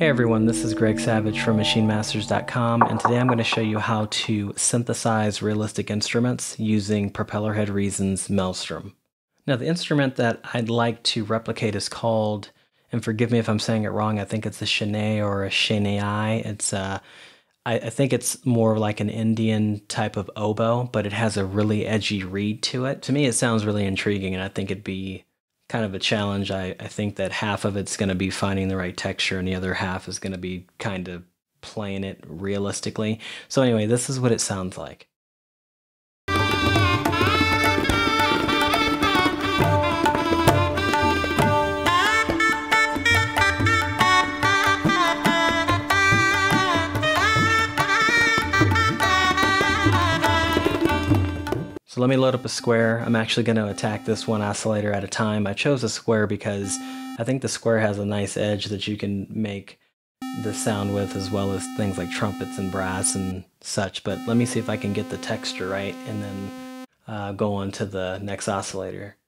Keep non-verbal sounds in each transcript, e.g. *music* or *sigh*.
Hey everyone, this is Greg Savage from MaschineMasters.com, and today I'm going to show you how to synthesize realistic instruments using Propellerhead Reason's Malstrom. Now, the instrument that I'd like to replicate is called, and forgive me if I'm saying it wrong, I think it's a Shene or a Shenei. It's uh, I, I think it's more like an Indian type of oboe, but it has a really edgy reed to it. To me, it sounds really intriguing, and I think it'd be kind of a challenge. I, I think that half of it's going to be finding the right texture, and the other half is going to be kind of playing it realistically. So, anyway, this is what it sounds like. Let me load up a square. I'm actually going to attack this one oscillator at a time. I chose a square because I think the square has a nice edge that you can make the sound with as well as things like trumpets and brass and such. But let me see if I can get the texture right and then uh, go on to the next oscillator.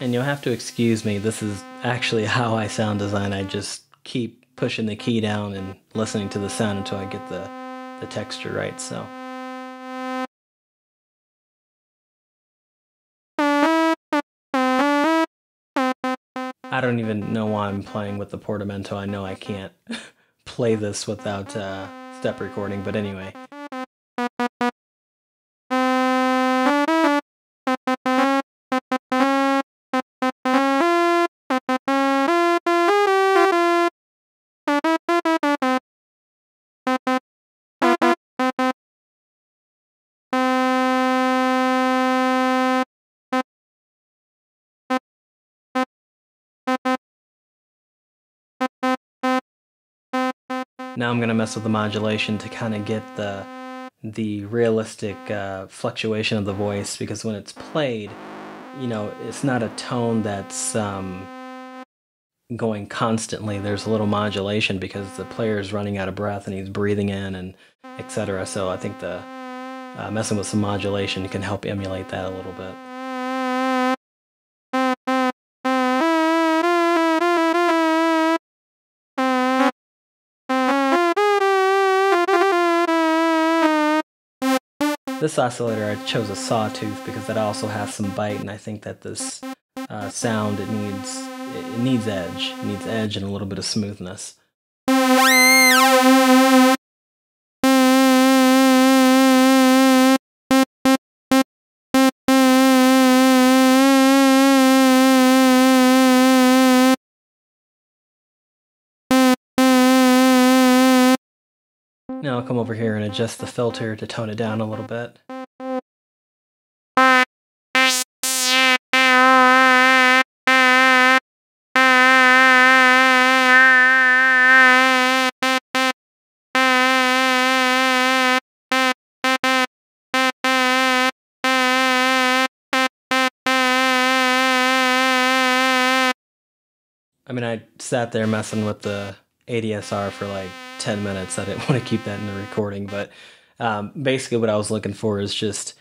And you'll have to excuse me, this is actually how I sound design. I just keep pushing the key down and listening to the sound until I get the, the texture right, so. I don't even know why I'm playing with the portamento. I know I can't *laughs* play this without uh, step recording, but anyway. Now I'm going to mess with the modulation to kind of get the the realistic uh, fluctuation of the voice because when it's played, you know, it's not a tone that's um, going constantly. There's a little modulation because the player is running out of breath and he's breathing in and etc. So I think the uh, messing with some modulation can help emulate that a little bit. This oscillator, I chose a sawtooth because that also has some bite, and I think that this uh, sound, it needs, it needs edge. It needs edge and a little bit of smoothness. Now I'll come over here and adjust the filter to tone it down a little bit. I mean, I sat there messing with the ADSR for like 10 minutes. I didn't *laughs* want to keep that in the recording, but um, basically, what I was looking for is just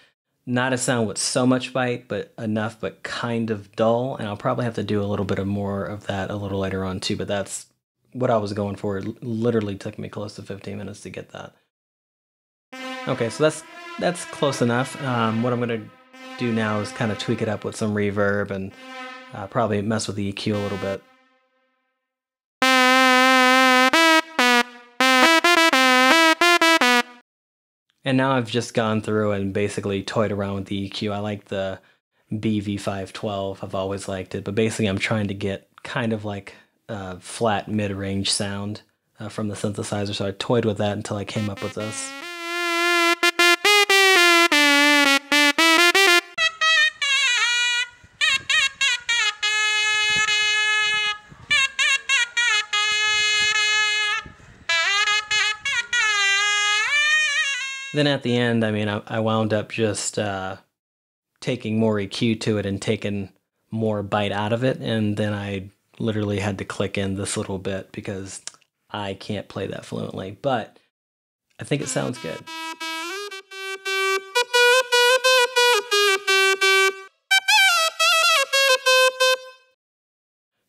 not a sound with so much bite, but enough, but kind of dull. And I'll probably have to do a little bit of more of that a little later on, too. But that's what I was going for. It literally took me close to 15 minutes to get that. Okay, so that's that's close enough. Um, what I'm going to do now is kind of tweak it up with some reverb and uh, probably mess with the EQ a little bit. And now I've just gone through and basically toyed around with the EQ. I like the BV512. I've always liked it, but basically I'm trying to get kind of like a flat mid-range sound uh, from the synthesizer. So I toyed with that until I came up with this. Then at the end, I mean, I, I wound up just uh, taking more EQ to it and taking more bite out of it, and then I literally had to click in this little bit because I can't play that fluently, but I think it sounds good.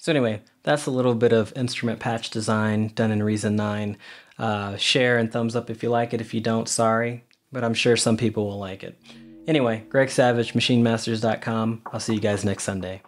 So anyway, that's a little bit of instrument patch design done in Reason 9. Uh, share and thumbs up if you like it. If you don't, sorry, but I'm sure some people will like it. Anyway, Greg Savage, MaschineMasters.com. I'll see you guys next Sunday.